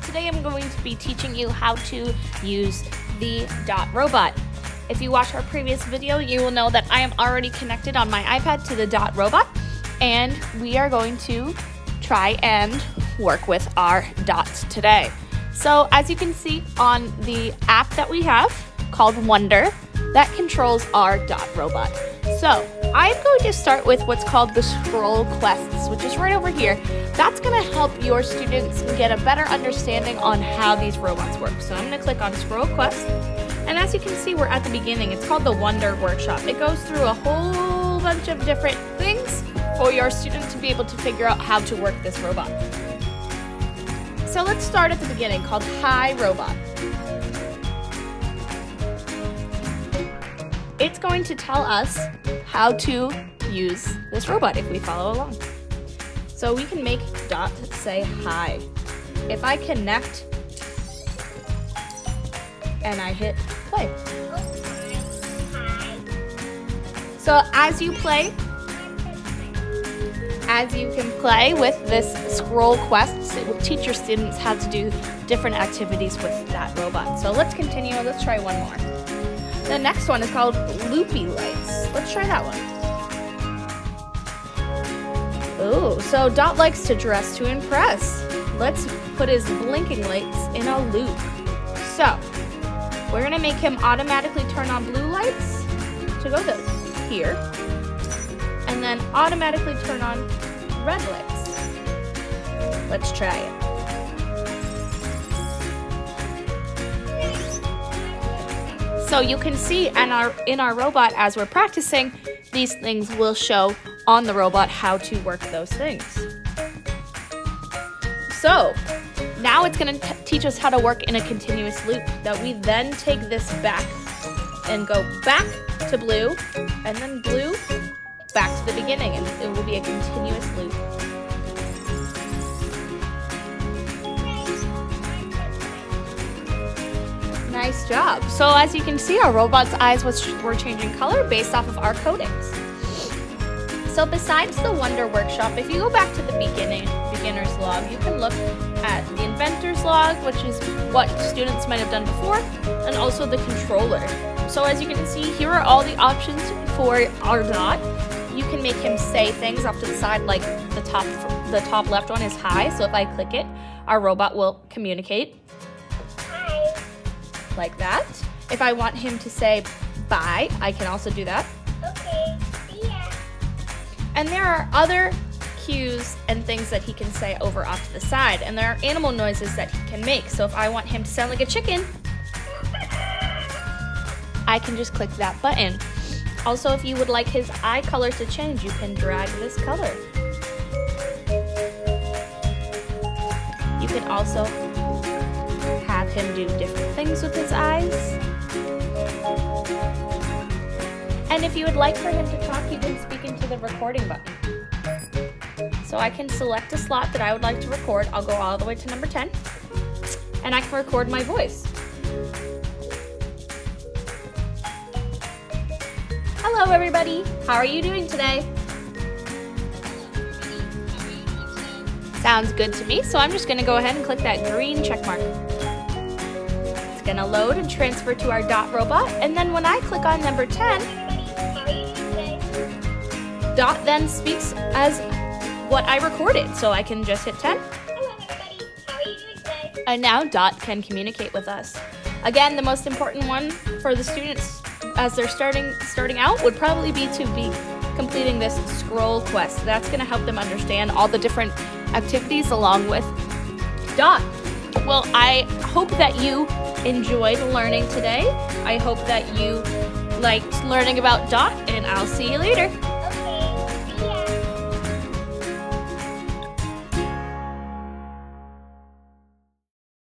Today I'm going to be teaching you how to use the Dot Robot. If you watch our previous video, you will know that I am already connected on my iPad to the Dot Robot, and we are going to try and work with our dots today. So as you can see on the app that we have called Wonder, that controls our Dot Robot. So I'm going to start with what's called the scroll quests, which is right over here. That's going to help your students get a better understanding on how these robots work. So I'm going to click on scroll quest. And as you can see, we're at the beginning. It's called the Wonder Workshop. It goes through a whole bunch of different things for your student to be able to figure out how to work this robot. So let's start at the beginning called Hi Robot. It's going to tell us how to use this robot if we follow along. So we can make Dot say hi. If I connect and I hit play. So as you play, as you can play with this scroll quests, it will teach your students how to do different activities with that robot. So let's continue, let's try one more. The next one is called Loopy Lights. Let's try that one. Oh, so Dot likes to dress to impress. Let's put his blinking lights in a loop. So, we're gonna make him automatically turn on blue lights to go to here, and then automatically turn on red lights. Let's try it. So you can see in our, in our robot as we're practicing, these things will show on the robot how to work those things. So now it's gonna teach us how to work in a continuous loop that we then take this back and go back to blue and then blue back to the beginning and it will be a continuous loop. Nice job. So as you can see, our robot's eyes was, were changing color based off of our codings. So besides the Wonder Workshop, if you go back to the beginning beginner's log, you can look at the inventor's log, which is what students might have done before, and also the controller. So as you can see, here are all the options for our dot. You can make him say things off to the side, like the top, the top left one is hi. So if I click it, our robot will communicate like that. If I want him to say bye, I can also do that. Okay, yeah. And there are other cues and things that he can say over off to the side. And there are animal noises that he can make. So if I want him to sound like a chicken, I can just click that button. Also, if you would like his eye color to change, you can drag this color. You can also him do different things with his eyes. And if you would like for him to talk, you can speak into the recording button. So I can select a slot that I would like to record. I'll go all the way to number 10. And I can record my voice. Hello everybody, how are you doing today? Sounds good to me, so I'm just gonna go ahead and click that green check mark. Gonna load and transfer to our dot robot, and then when I click on number 10, How are you today? dot then speaks as what I recorded, so I can just hit 10, Hello, everybody. How are you doing today? and now dot can communicate with us. Again, the most important one for the students as they're starting starting out would probably be to be completing this scroll quest. That's going to help them understand all the different activities along with Dot. Well, I hope that you enjoyed learning today. I hope that you liked learning about Dot, and I'll see you later.